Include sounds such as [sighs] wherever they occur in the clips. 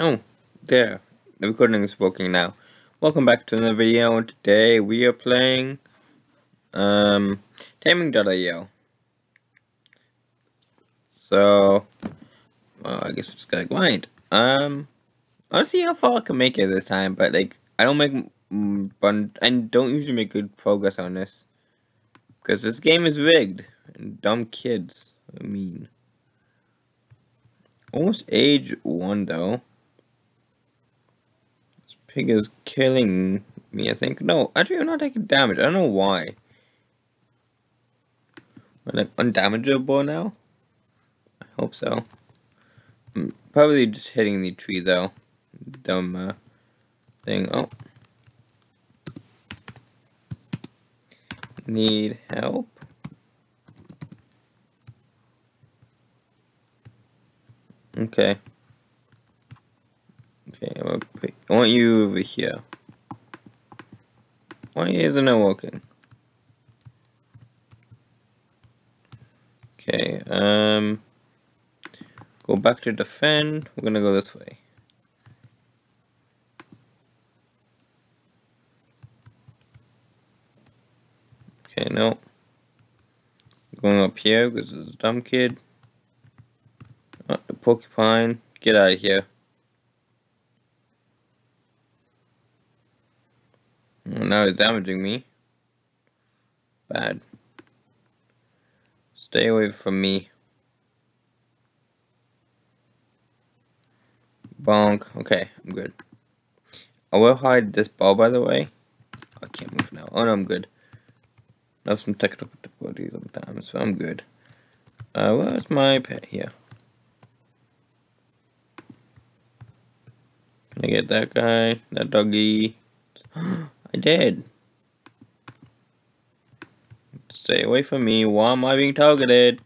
Oh, there. The recording is working now. Welcome back to another video, today we are playing, um, Taming.io. So, well, I guess we just gotta grind. Um, I want to see how far I can make it this time, but, like, I don't make, but I don't usually make good progress on this. Because this game is rigged, and dumb kids, I mean. Almost age one, though pig is killing me, I think. No, actually I'm not taking damage. I don't know why. Am I like undamageable now? I hope so. I'm probably just hitting the tree though. Dumb uh, thing. Oh. Need help? Okay. Okay, I'm gonna put, I want you over here. Why is it not working? Okay, um, go back to defend. We're gonna go this way. Okay, no. Going up here because it's a dumb kid. Oh, the porcupine. Get out of here. Now he's damaging me. Bad. Stay away from me. Bonk. Okay, I'm good. I will hide this ball, by the way. I can't move now. Oh, no, I'm good. I have some technical difficulties sometimes, so I'm good. Uh, where's my pet here? Can I get that guy? That doggy? [gasps] I did. Stay away from me. Why am I being targeted?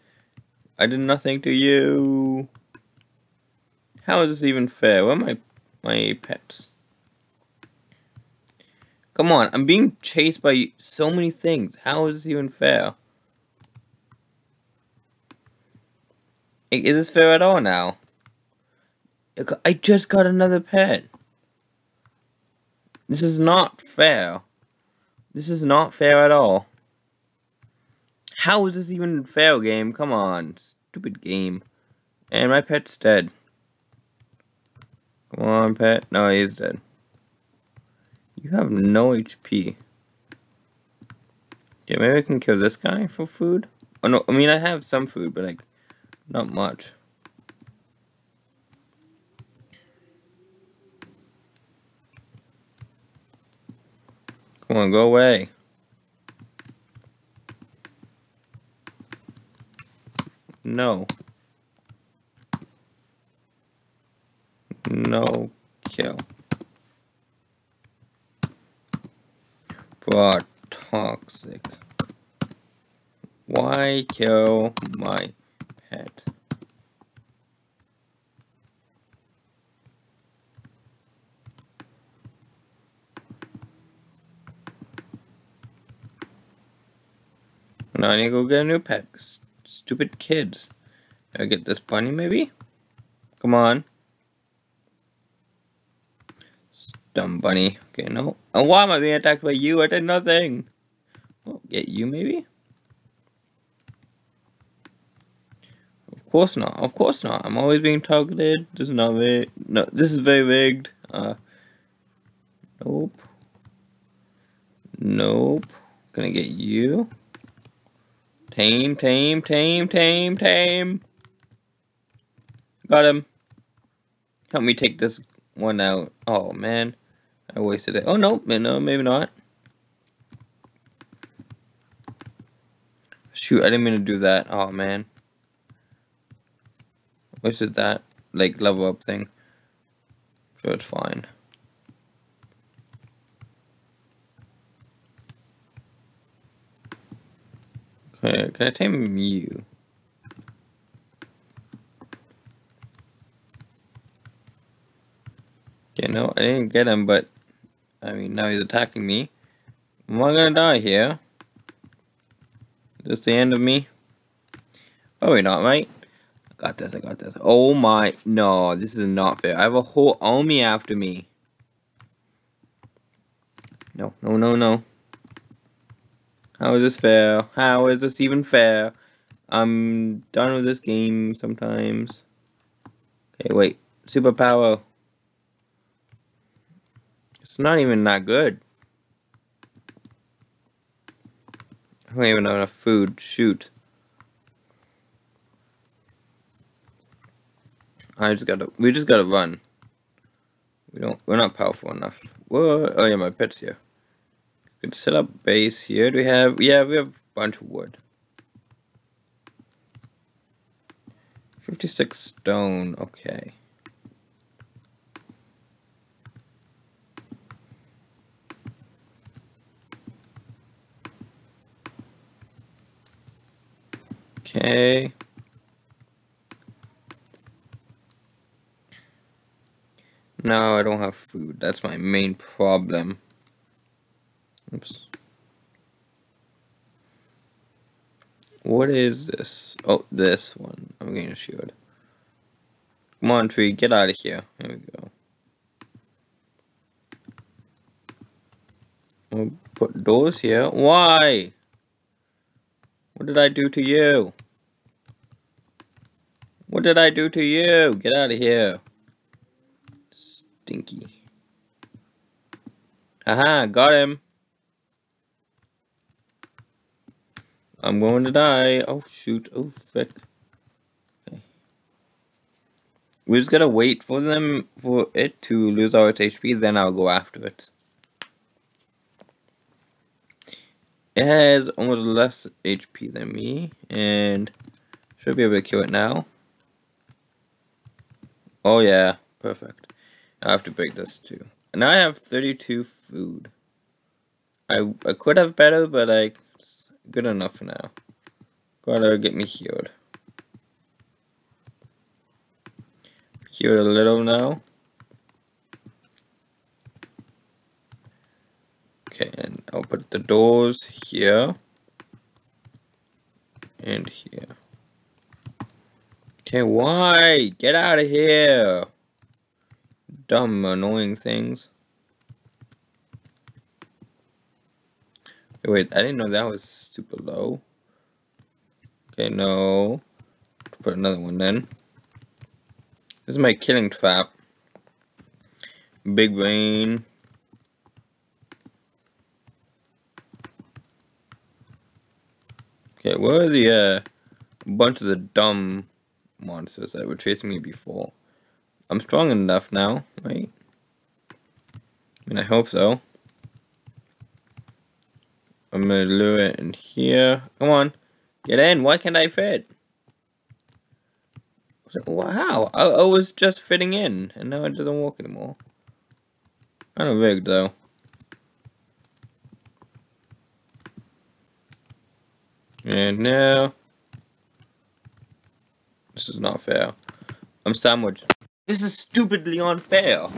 I did nothing to you. How is this even fair? Where are my, my pets? Come on, I'm being chased by so many things. How is this even fair? Is this fair at all now? I just got another pet. This is not fair. This is not fair at all. How is this even fair, game? Come on. Stupid game. And my pet's dead. Come on, pet. No, he's dead. You have no HP. Yeah, maybe I can kill this guy for food? Oh, no. I mean, I have some food, but, like, not much. Come on, go away. No. No kill. But toxic. Why kill my pet? Now I need to go get a new pet. Stupid kids. I get this bunny maybe? Come on. Dumb bunny. Okay, no. Why am I being attacked by you? I did nothing. Oh, get you maybe? Of course not. Of course not. I'm always being targeted. This is not very. No, this is very rigged. Uh. Nope. Nope. Gonna get you. Tame, tame, tame, tame, tame. Got him. Help me take this one out. Oh, man. I wasted it. Oh, no. No, maybe not. Shoot, I didn't mean to do that. Oh, man. Wasted that, like, level up thing. So it's fine. Uh, can I tame you? Okay, no, I didn't get him, but I mean, now he's attacking me. Am I gonna die here? Is this the end of me? Oh, we're not, right? I got this, I got this. Oh my, no, this is not fair. I have a whole army after me. No, no, no, no. How is this fair? How is this even fair? I'm done with this game sometimes. Okay, wait. Superpower. It's not even that good. I don't even have enough food. Shoot. I just gotta, we just gotta run. We don't, we're not powerful enough. Whoa, oh yeah, my pet's here. Could set up base here. Do we have, yeah, we have a bunch of wood. 56 stone, okay. Okay. No, I don't have food. That's my main problem. Oops. What is this? Oh, this one. I'm getting a shield. Come on, tree. Get out of here. There we go. We'll put doors here. Why? What did I do to you? What did I do to you? Get out of here. Stinky. Haha, got him. I'm going to die. Oh, shoot. Oh, frick. Okay. We just gotta wait for them, for it to lose all its HP, then I'll go after it. It has almost less HP than me, and should be able to kill it now. Oh yeah, perfect. I have to break this too. And now I have 32 food. I, I could have better, but I good enough for now. Gotta get me healed. Healed a little now. Okay, and I'll put the doors here and here. Okay, why? Get out of here! Dumb, annoying things. Wait, I didn't know that was super low. Okay, no. Put another one then. This is my killing trap. Big rain. Okay, where are the uh, bunch of the dumb monsters that were chasing me before? I'm strong enough now, right? I mean, I hope so. I'm gonna lure it in here. Come on. Get in. Why can't I fit? Wow. I, I was just fitting in, and now it doesn't work anymore. Kind of rigged, though. And now... This is not fair. I'm sandwiched. This is stupidly unfair.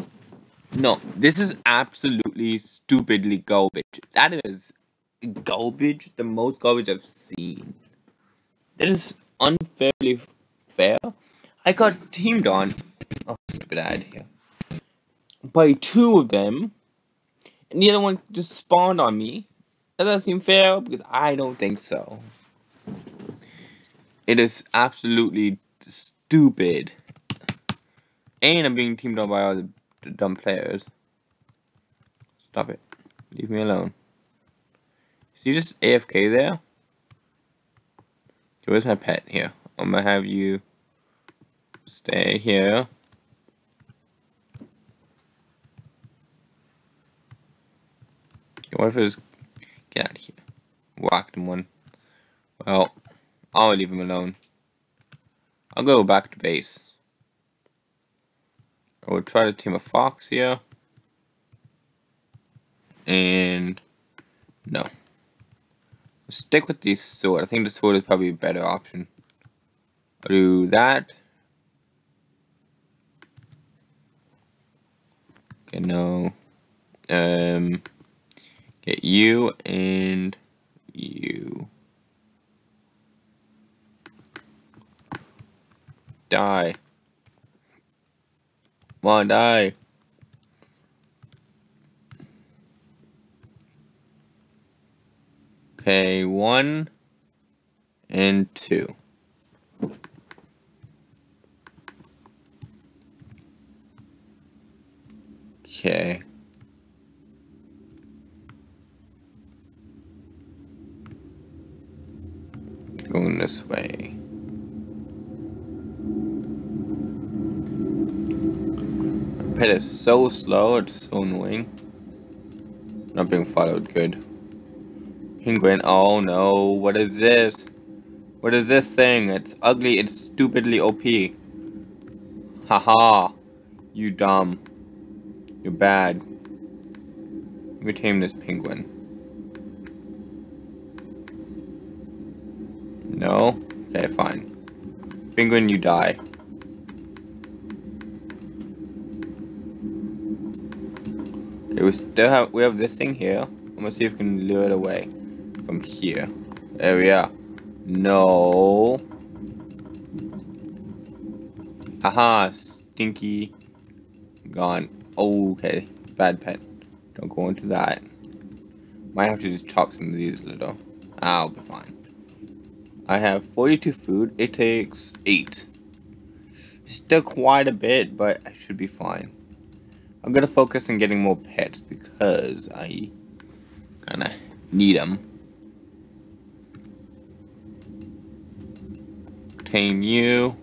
No, this is absolutely stupidly garbage. That is garbage, the most garbage I've seen. That is unfairly fair. I got teamed on. Oh, stupid ad here. By two of them, and the other one just spawned on me. That Does that seem fair? Because I don't think so. It is absolutely stupid. And I'm being teamed on by all the dumb players. Stop it. Leave me alone. Is he just AFK there? Where's my pet? Here. I'm gonna have you stay here. What if it's get out of here? Whacked him one. Well, I'll leave him alone. I'll go back to base. I will try to team a fox here. And no. Stick with the sword. I think the sword is probably a better option. I'll do that. Okay, no. Um, get you and you. Die. Come on, die. Okay, one and two. Okay. Going this way. pet is so slow, it's so annoying. Not being followed good. Penguin, oh no, what is this? What is this thing? It's ugly, it's stupidly OP. Haha, you dumb. You're bad. Let me tame this penguin. No? Okay, fine. Penguin, you die. Okay, we still have we have this thing here. I'm gonna see if we can lure it away from here. There we are. No. Aha, stinky. Gone. okay. Bad pet. Don't go into that. Might have to just chop some of these little. I'll be fine. I have 42 food. It takes 8. Still quite a bit, but I should be fine. I'm gonna focus on getting more pets because I kinda need them. Tame you.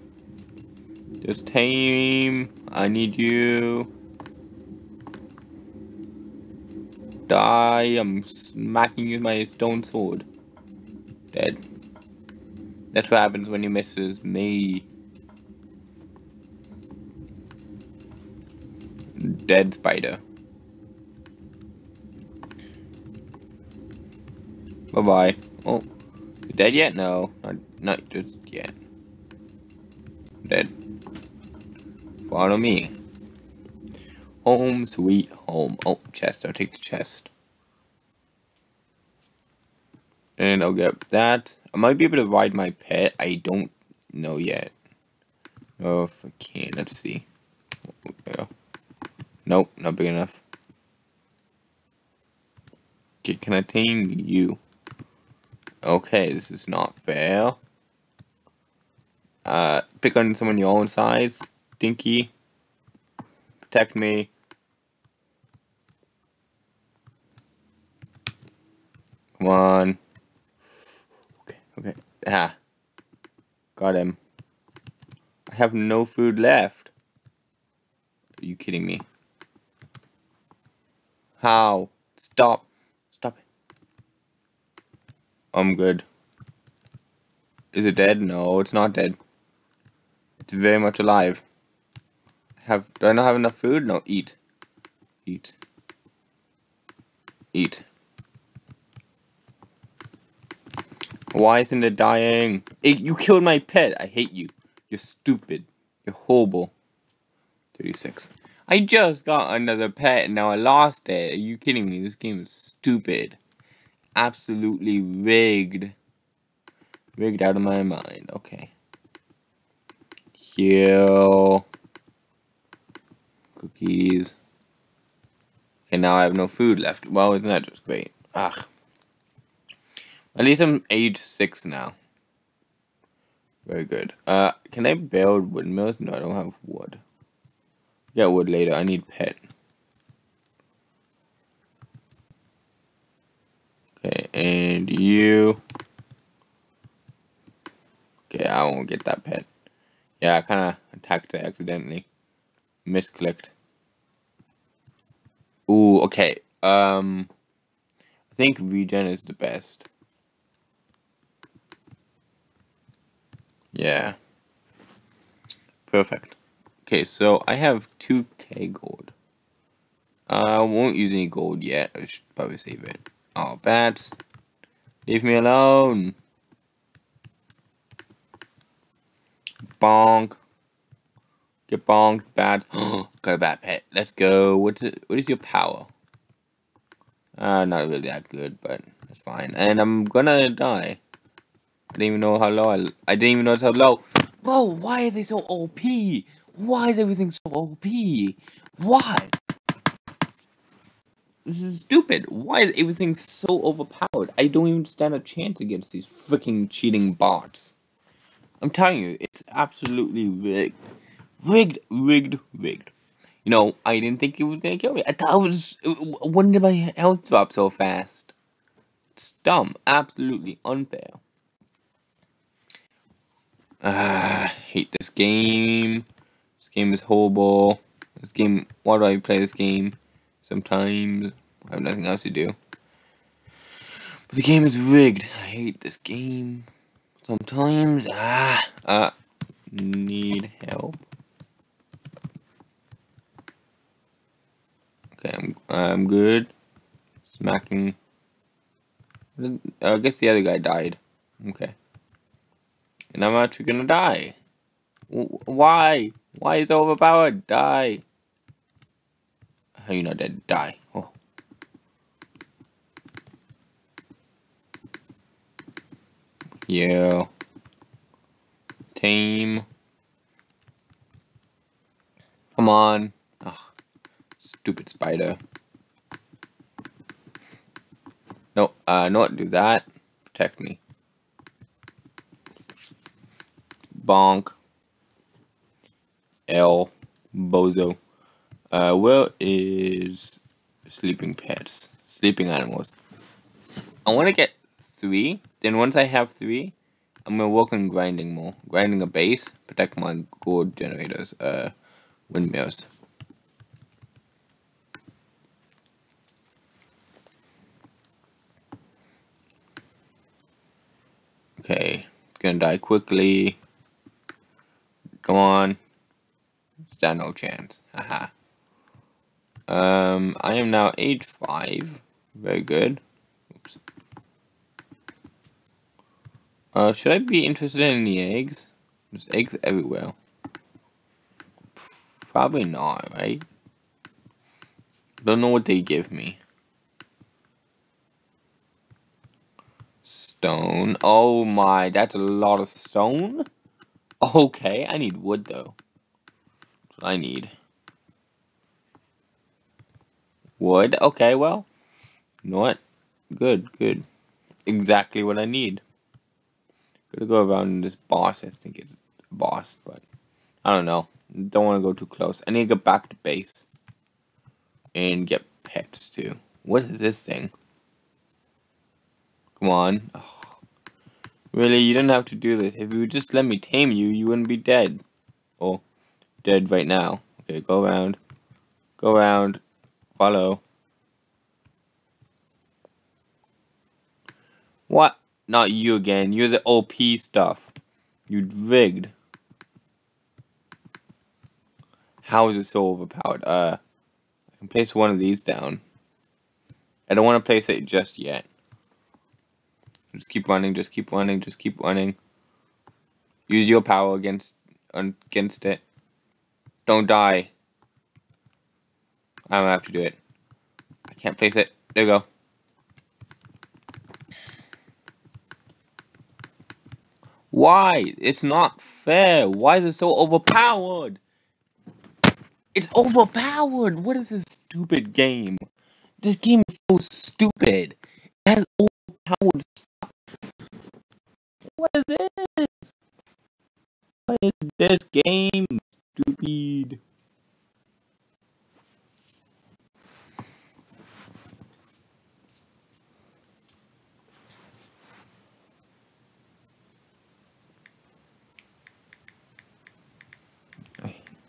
Just tame. I need you. Die. I'm smacking you with my stone sword. Dead. That's what happens when you misses me. dead spider. Bye bye. Oh, dead yet? No, not not just yet. Dead. Follow me. Home sweet home. Oh, chest. I'll take the chest. And I'll get that. I might be able to ride my pet. I don't know yet. Oh, if I can. Let's see. Nope, not big enough. Okay, can I tame you? Okay, this is not fair. Uh, pick on someone your own size. Dinky. Protect me. Come on. Okay, okay. Ah. Got him. I have no food left. Are you kidding me? How? Stop. Stop it. I'm good. Is it dead? No, it's not dead. It's very much alive. Have do I not have enough food? No, eat. Eat. Eat. Why isn't it dying? It, you killed my pet. I hate you. You're stupid. You're horrible. 36. I just got another pet and now I lost it. Are you kidding me? This game is stupid. Absolutely rigged. Rigged out of my mind. Okay. Heal. Cookies. Okay, now I have no food left. Well, isn't that just great? Ugh. At least I'm age 6 now. Very good. Uh, can I build windmills? No, I don't have wood. Get wood later. I need pet. Okay, and you. Okay, I won't get that pet. Yeah, I kind of attacked it accidentally. Misclicked. Ooh, okay. Um, I think regen is the best. Yeah. Perfect. Okay, so I have 2k gold. I won't use any gold yet. I should probably save it. Oh, bats. Leave me alone. Bonk. Get bonked, bad. [gasps] Got a bat pet. Let's go. What is, what is your power? Uh, not really that good, but that's fine. And I'm gonna die. I didn't even know how low I, I didn't even know how low. Bro, why are they so OP? Why is everything so OP? Why? This is stupid. Why is everything so overpowered? I don't even stand a chance against these freaking cheating bots. I'm telling you, it's absolutely rigged. Rigged, rigged, rigged. You know, I didn't think it was gonna kill me. I thought it was. When did my health drop so fast? It's dumb. Absolutely unfair. Ah, hate this game. This game is horrible. This game. Why do I play this game? Sometimes I have nothing else to do. But the game is rigged. I hate this game. Sometimes, ah, uh, need help. Okay, I'm, I'm good. Smacking. I guess the other guy died. Okay. And I'm actually gonna die. Why? Why is overpowered? Die. How you not dead? Die. Oh. Yeah. Team. Come on. Stupid spider. No, uh, not do that. Protect me. Bonk. L. Bozo. Uh, where is sleeping pets? Sleeping animals. I want to get three. Then once I have three, I'm gonna work on grinding more. Grinding a base, protect my gold generators, uh, windmills. Okay, gonna die quickly. Come on. Stand no chance. Haha. Um, I am now age 5. Very good. Oops. Uh, should I be interested in the eggs? There's eggs everywhere. Probably not, right? Don't know what they give me. Stone. Oh my, that's a lot of stone? Okay, I need wood though. I need. Wood? Okay, well. You know what? Good, good. Exactly what I need. Gotta go around this boss. I think it's boss, but I don't know. Don't want to go too close. I need to get back to base. And get pets too. What is this thing? On. Oh. Really, you didn't have to do this. If you would just let me tame you, you wouldn't be dead. Oh, dead right now. Okay, go around. Go around. Follow. What? Not you again. You're the OP stuff. You rigged. How is it so overpowered? Uh, I can place one of these down. I don't want to place it just yet. Just keep running, just keep running, just keep running. Use your power against against it. Don't die. I'm gonna have to do it. I can't place it. There we go. Why? It's not fair. Why is it so overpowered? It's overpowered. What is this stupid game? This game is so stupid. It has overpowered. What is this? What is this game? Stupid.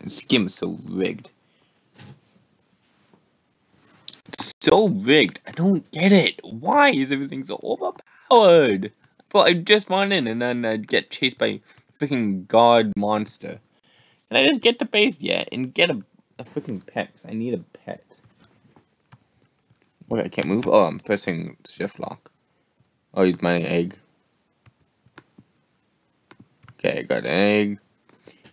This game is so rigged. It's so rigged. I don't get it. Why is everything so overpowered? But I just run in and then I'd get chased by freaking god monster. Can I just get the base yet and get a, a freaking pet? I need a pet. Wait, I can't move? Oh, I'm pressing shift lock. Oh, he's my egg. Okay, I got an egg.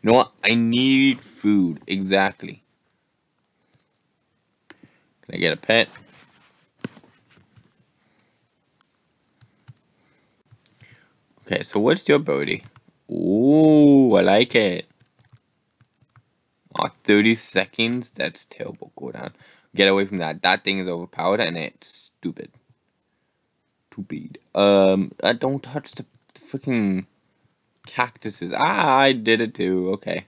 You know what? I need food. Exactly. Can I get a pet? Okay, so what's your ability? Ooh, I like it. Oh, 30 seconds? That's terrible cooldown. Get away from that. That thing is overpowered and it's stupid. Stupid. Um, I don't touch the freaking cactuses. Ah, I did it too. Okay.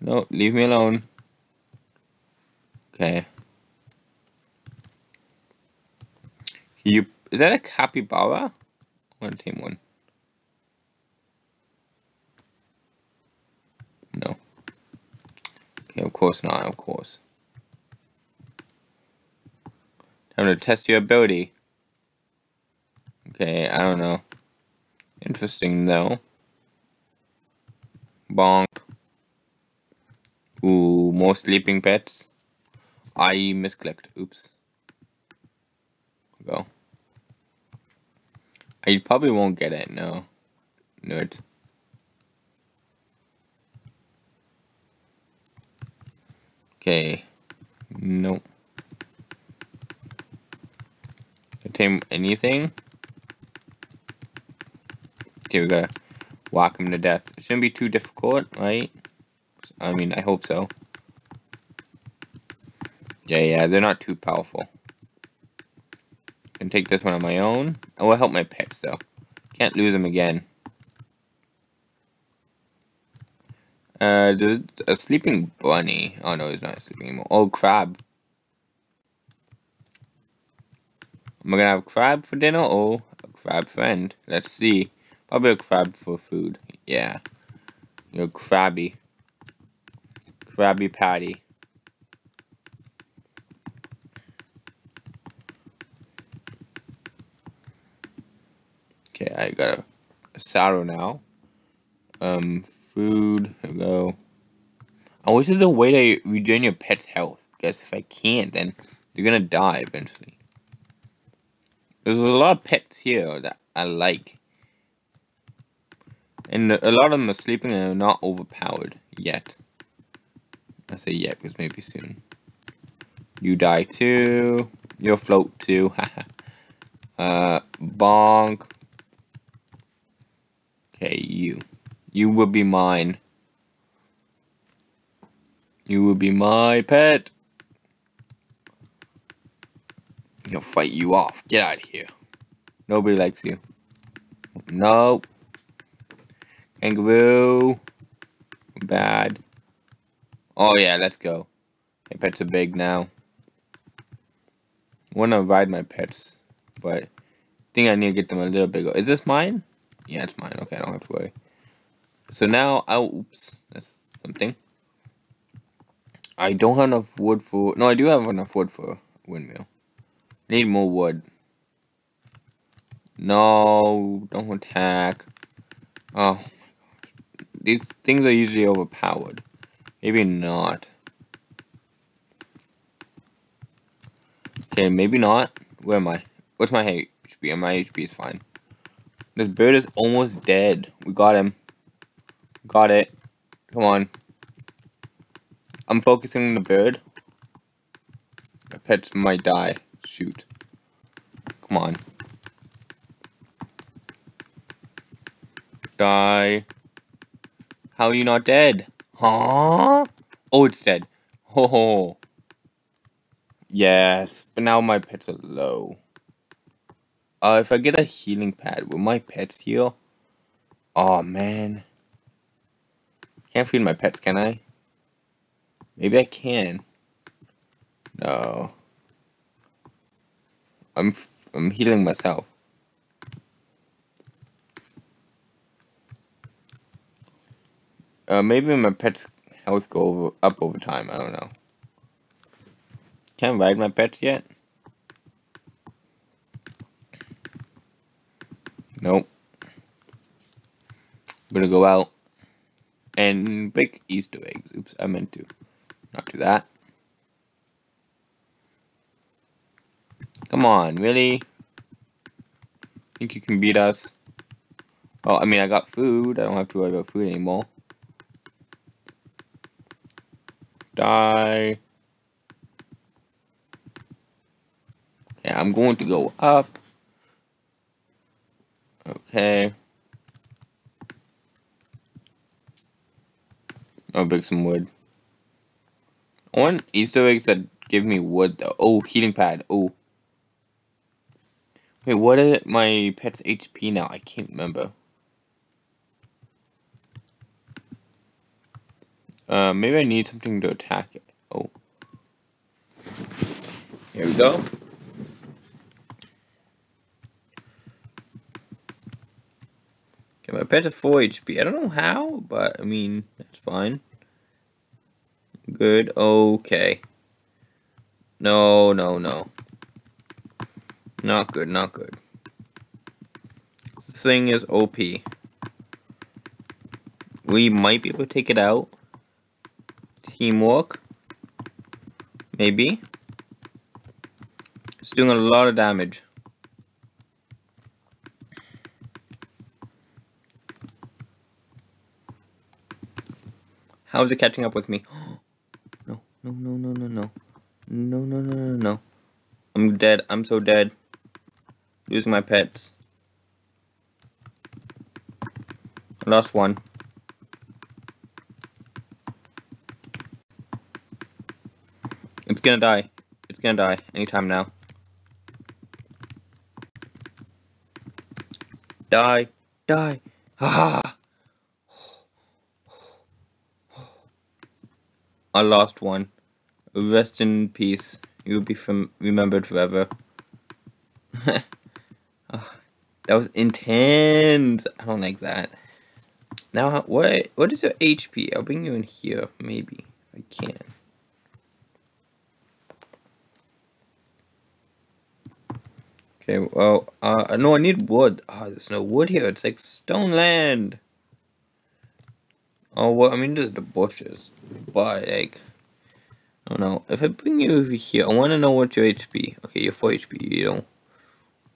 No, leave me alone. Okay. You is that a capybara? I want to tame one. No. Okay, of course not, of course. Time to test your ability. Okay, I don't know. Interesting though. Bonk. Ooh, more sleeping pets. I misclicked. Oops. Go. I probably won't get it, no. Nerd. Okay. Nope. Tame anything? Okay, we gotta whack him to death. It shouldn't be too difficult, right? I mean, I hope so. Yeah, yeah, they're not too powerful. Can take this one on my own. I will help my pets though. Can't lose them again. Uh, there's a sleeping bunny. Oh no, he's not sleeping anymore. Oh, crab. Am I gonna have crab for dinner or a crab friend? Let's see. Probably a crab for food. Yeah. You're crabby. Krabby Patty. Okay, I got a, a now. Um, food. Here we go. I wish a way to regain your pet's health. Because if I can't, then they're gonna die eventually. There's a lot of pets here that I like. And a lot of them are sleeping and are not overpowered yet. I say yet because maybe soon. You die too. You'll float too. [laughs] uh, bonk. Okay, you. You will be mine. You will be my pet. He'll fight you off. Get out of here. Nobody likes you. Nope. Kangaroo. Bad. Oh yeah, let's go. My pets are big now. I want to ride my pets, but I think I need to get them a little bigger. Is this mine? Yeah, it's mine. Okay, I don't have to worry. So now, I, oops, that's something. I don't have enough wood for, no, I do have enough wood for a windmill. I need more wood. No, don't attack. Oh, my gosh. These things are usually overpowered. Maybe not. Okay, maybe not. Where am I? What's my HP? My HP is fine. This bird is almost dead. We got him. Got it. Come on. I'm focusing on the bird. My pets might die. Shoot. Come on. Die. How are you not dead? Huh? Oh, it's dead. Ho. Ho. Yes, but now my pets are low. Uh, if I get a healing pad, will my pets heal? Oh, man. Can't feed my pets, can I? Maybe I can. No. I'm I'm healing myself. Uh, maybe my pet's health go over, up over time. I don't know. Can't ride my pets yet. Nope. Gonna go out and break Easter eggs. Oops, I meant to not do that. Come on, really? Think you can beat us? Oh, I mean, I got food. I don't have to worry about food anymore. Die. Yeah, I'm going to go up. Okay. I'll pick some wood. I want Easter eggs that give me wood, though. Oh, heating pad. Oh. Wait, what is my pet's HP now? I can't remember. Uh, maybe I need something to attack it. Oh. Here we go. My pet's at 4 HP. I don't know how, but I mean, that's fine. Good. Okay. No, no, no. Not good, not good. The thing is OP. We might be able to take it out. Teamwork. Maybe. It's doing a lot of damage. How is it catching up with me? [gasps] no, no, no, no, no, no. No, no, no, no, no. I'm dead. I'm so dead. Losing my pets. I lost one. It's gonna die. It's gonna die anytime now. Die. Die. Ha I lost one. Rest in peace. You'll be from remembered forever. oh, [laughs] that was intense. I don't like that. Now, what what is your HP? I'll bring you in here, maybe. I can. Okay, well, uh, no, I need wood. Oh, there's no wood here. It's like stone land. Oh, well, I mean, there's the bushes. But, like, I don't know. If I bring you over here, I want to know what your HP. Okay, you're 4 HP. You don't,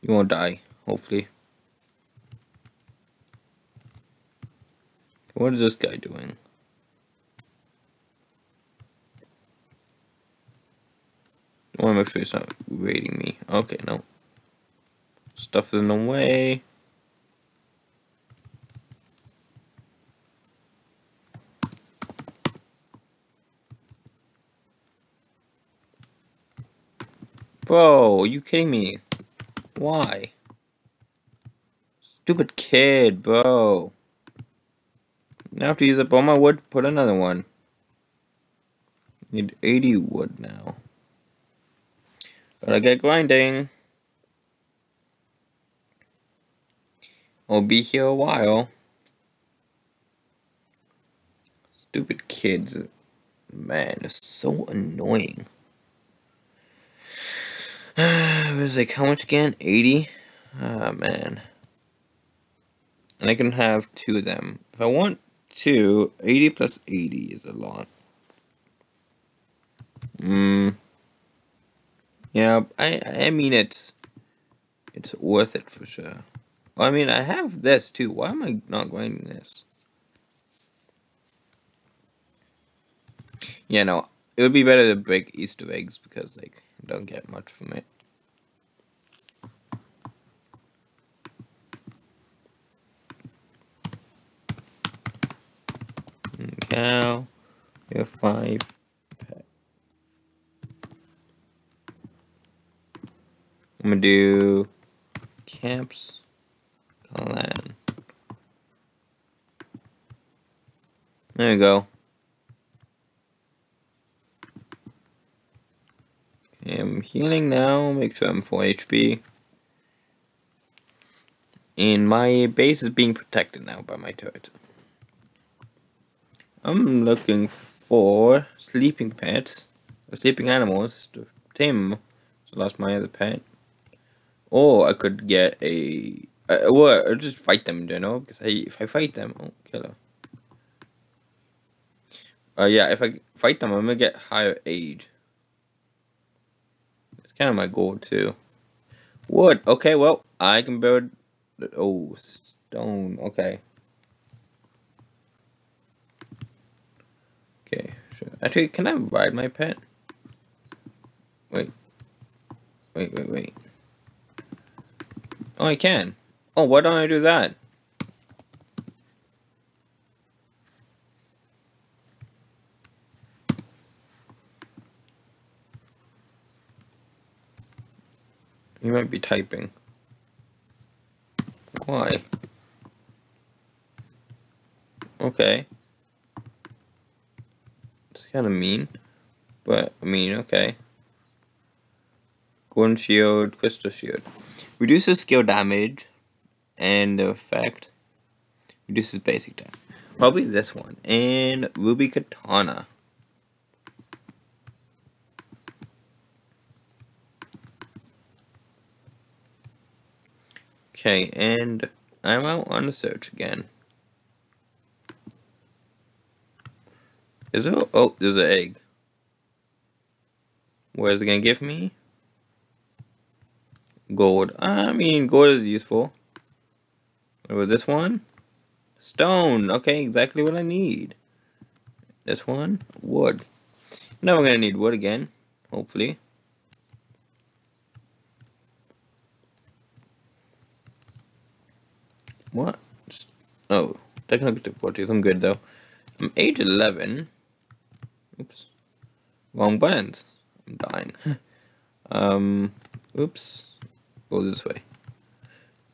you won't die, hopefully. What is this guy doing? I want to make sure he's not raiding me. Okay, no. Stuff is in the way. Bro, are you kidding me? Why? Stupid kid, bro. Now I have to use up all my wood, put another one. Need 80 wood now. Gotta get grinding. I'll be here a while. Stupid kids. Man, they're so annoying. [sighs] it was like, how much again? 80? Ah, oh, man. And I can have two of them. If I want two, 80 plus 80 is a lot. Hmm. Yeah, I I mean it's it's worth it for sure. I mean I have this too. Why am I not grinding this? Yeah, no, it would be better to break Easter eggs because like don't get much from it. Cow, you have five. I'm gonna do camps, clan. There you go. I'm healing now, make sure I'm full HP. And my base is being protected now by my turret. I'm looking for sleeping pets, or sleeping animals to tame. So lost my other pet. Or I could get a, uh, or I'll just fight them, you know, because I, if I fight them, oh, killer. Uh, yeah, if I fight them, I'm gonna get higher age It's kind of my goal too. Wood. Okay, well, I can build. Oh, stone. Okay. Okay. Sure. Actually, can I ride my pet? Wait. Wait, wait, wait. Oh, I can. Oh, why don't I do that? You might be typing. Why? Okay. Kind of mean. But, I mean, okay. Golden Shield, Crystal Shield. Reduces skill damage and effect reduces basic damage. Probably this one. And Ruby Katana. Okay, and I'm out on the search again. Is there? Oh, there's an egg. What is it gonna give me? Gold. I mean, gold is useful. What was this one? Stone. Okay, exactly what I need. This one? Wood. Now we're gonna need wood again. Hopefully. What? Oh, technical difficulties. I'm good though. I'm age 11. Oops. Wrong buttons. I'm dying. [laughs] um, oops. Go this way.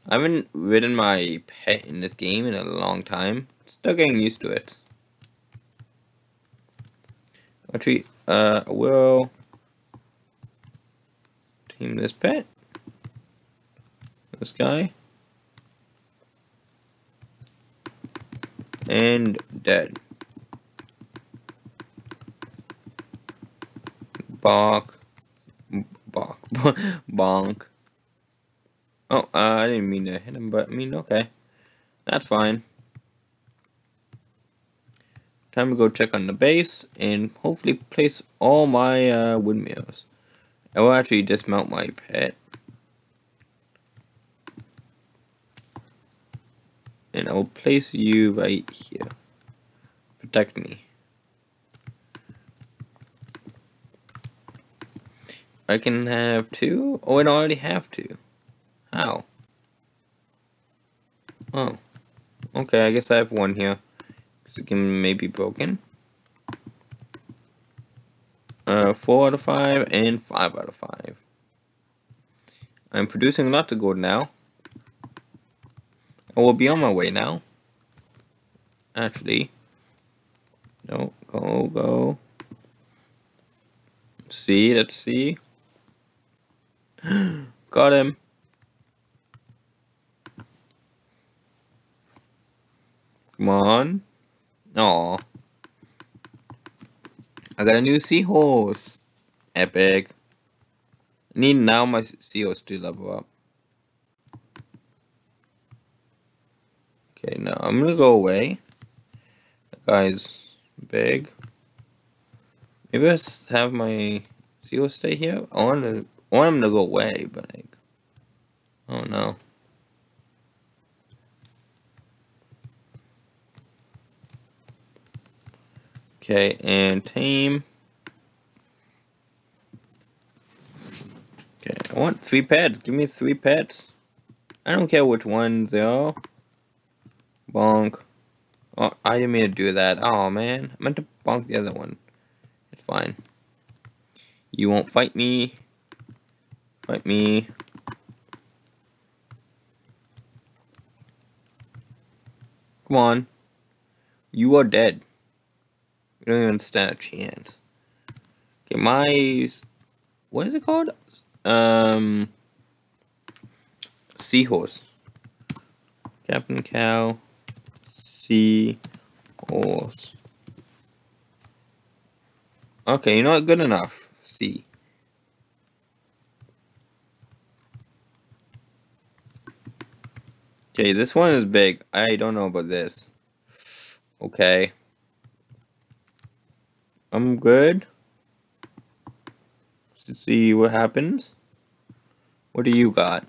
I haven't ridden my pet in this game in a long time. Still getting used to it. I Actually, uh, will team this pet. This guy. And dead. Bonk. Bonk. [laughs] Bonk. Oh, uh, I didn't mean to hit him, but I mean, okay. That's fine. Time to go check on the base and hopefully place all my uh, windmills. I will actually dismount my pet. And I will place you right here. Protect me. I can have two? Oh, I already have two. How? Oh. Okay, I guess I have one here. Because it can maybe broken. Uh, 4 out of 5 and 5 out of 5. I'm producing lots of gold now. I will be on my way now. Actually. No, go, go. See, let's see. [gasps] Got him. Come on. Aw. I got a new seahorse. Epic. I need now my seahorse to level up. Okay, now I'm gonna go away. That guy's big. Maybe I have my seahorse stay here. I want to. I want him to go away, but like, I don't know. Okay, and tame. Okay, I want three pets. Give me three pets. I don't care which ones they are. Bonk. Oh, I didn't mean to do that. Oh, man. I meant to bonk the other one. It's fine. You won't fight me. Fight me. Come on. You are dead. You don't even stand a chance. Okay, my... What is it called? Um... Seahorse. Captain Cow. Seahorse. Okay, you're not Good enough. C. Okay, this one is big. I don't know about this. Okay. I'm good. Let's see what happens. What do you got?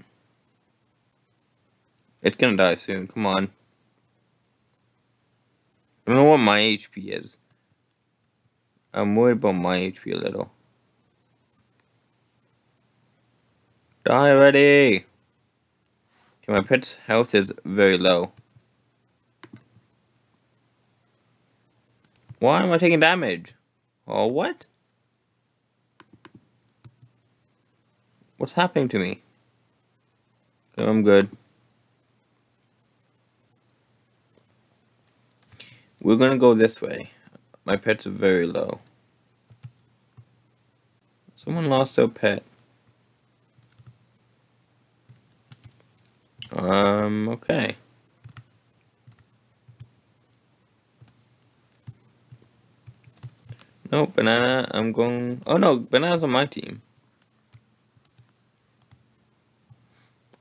It's gonna die soon. Come on. I don't know what my HP is. I'm worried about my HP a little. Die already! Okay, my pet's health is very low. Why am I taking damage? Oh, what? What's happening to me? I'm good. We're gonna go this way. My pets are very low. Someone lost their pet. Um, okay. No, banana, I'm going... Oh no, banana's on my team.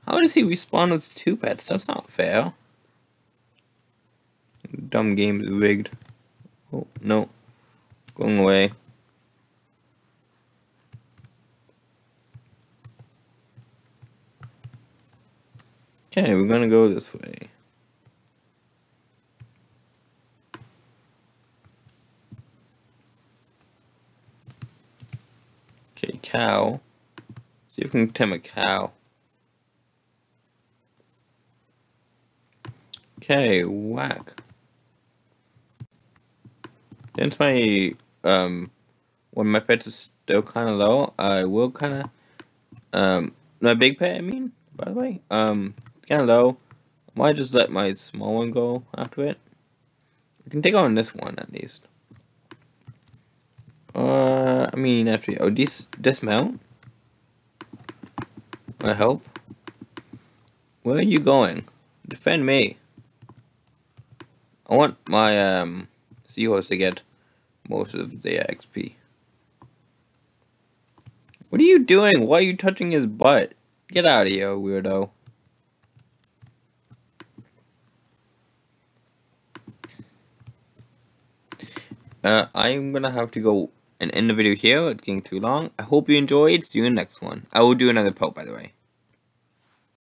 How does he respawn with two pets? That's not fair. Dumb game is rigged. Oh, no. Going away. Okay, we're gonna go this way. Okay, cow. See if we can tame a cow. Okay, whack. Since my um when my pets is still kinda low, I will kinda um my big pet I mean, by the way. Um low. I might just let my small one go after it. I can take on this one at least. Uh, I mean, actually, oh, dis dismount? I help? Where are you going? Defend me. I want my, um, seahorse to get most of the XP. What are you doing? Why are you touching his butt? Get out of here, weirdo. Uh, I'm gonna have to go and end the video here. It's getting too long. I hope you enjoyed. See you in the next one. I will do another poll, by the way.